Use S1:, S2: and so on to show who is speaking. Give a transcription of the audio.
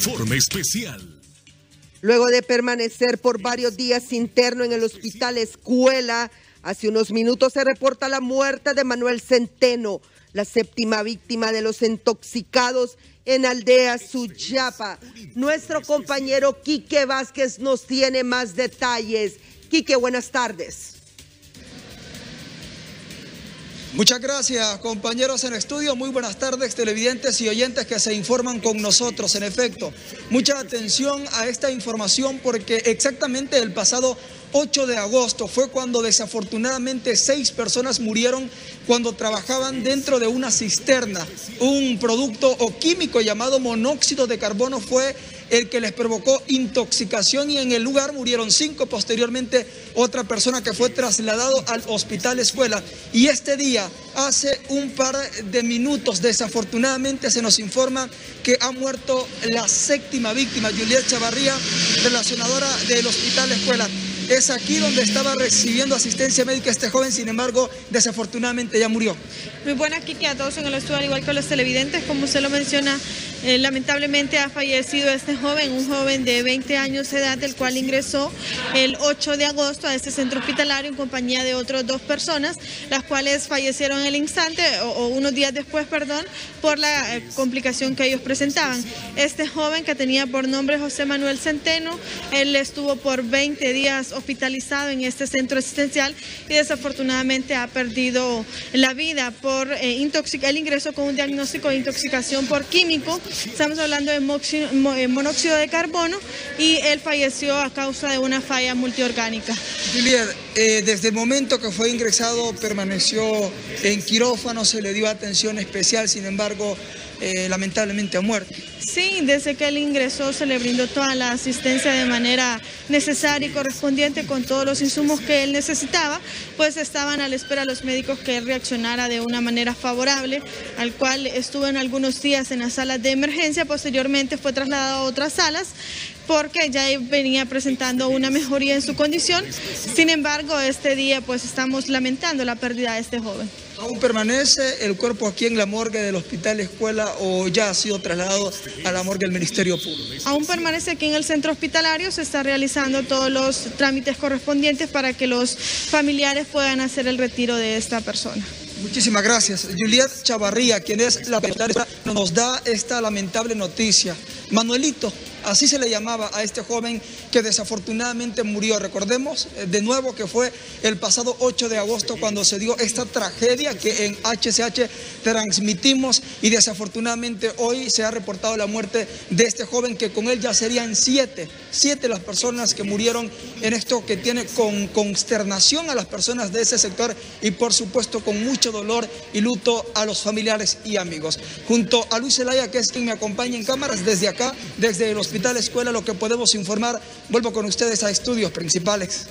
S1: Forma especial.
S2: Luego de permanecer por varios días interno en el hospital Escuela, hace unos minutos se reporta la muerte de Manuel Centeno, la séptima víctima de los intoxicados en Aldea Suyapa. Nuestro compañero Quique Vázquez nos tiene más detalles. Quique, buenas tardes.
S3: Muchas gracias, compañeros en estudio. Muy buenas tardes, televidentes y oyentes que se informan con nosotros. En efecto, mucha atención a esta información porque exactamente el pasado 8 de agosto fue cuando desafortunadamente seis personas murieron cuando trabajaban dentro de una cisterna. Un producto o químico llamado monóxido de carbono fue el que les provocó intoxicación y en el lugar murieron cinco, posteriormente otra persona que fue trasladado al hospital escuela. Y este día, hace un par de minutos, desafortunadamente se nos informa que ha muerto la séptima víctima, Juliet Chavarría, relacionadora del hospital escuela. Es aquí donde estaba recibiendo asistencia médica este joven, sin embargo, desafortunadamente ya murió.
S4: Muy buenas, Kiki, a todos en el estudio, al igual que a los televidentes, como usted lo menciona, eh, lamentablemente ha fallecido este joven, un joven de 20 años de edad, el cual ingresó el 8 de agosto a este centro hospitalario en compañía de otras dos personas, las cuales fallecieron en el instante o, unos días después, perdón, por la eh, complicación que ellos presentaban. Este joven que tenía por nombre José Manuel Centeno, él estuvo por 20 días hospitalizado en este centro asistencial y desafortunadamente ha perdido la vida por eh, el ingreso con un diagnóstico de intoxicación por químico Estamos hablando de eh, monóxido de carbono y él falleció a causa de una falla multiorgánica.
S3: Juliet, eh, desde el momento que fue ingresado permaneció en quirófano, se le dio atención especial, sin embargo, eh, lamentablemente ha muerto.
S4: Sí, desde que él ingresó se le brindó toda la asistencia de manera necesaria y correspondiente con todos los insumos que él necesitaba, pues estaban a la espera los médicos que él reaccionara de una manera favorable, al cual estuvo en algunos días en las salas de emergencia, posteriormente fue trasladado a otras salas porque ya venía presentando una mejoría en su condición. Sin embargo, este día pues estamos lamentando la pérdida de este joven.
S3: ¿Aún permanece el cuerpo aquí en la morgue del Hospital Escuela o ya ha sido trasladado a la morgue del Ministerio Público?
S4: Aún permanece aquí en el centro hospitalario, se está realizando todos los trámites correspondientes para que los familiares puedan hacer el retiro de esta persona.
S3: Muchísimas gracias. Juliet Chavarría, quien es la nos da esta lamentable noticia. Manuelito, Así se le llamaba a este joven que desafortunadamente murió. Recordemos eh, de nuevo que fue el pasado 8 de agosto cuando se dio esta tragedia que en HCH transmitimos y desafortunadamente hoy se ha reportado la muerte de este joven que con él ya serían siete, siete las personas que murieron en esto que tiene con consternación a las personas de ese sector y por supuesto con mucho dolor y luto a los familiares y amigos. Junto a Luis Zelaya, que es quien me acompaña en cámaras desde acá, desde el hospital la Escuela, lo que podemos informar. Vuelvo con ustedes a estudios principales.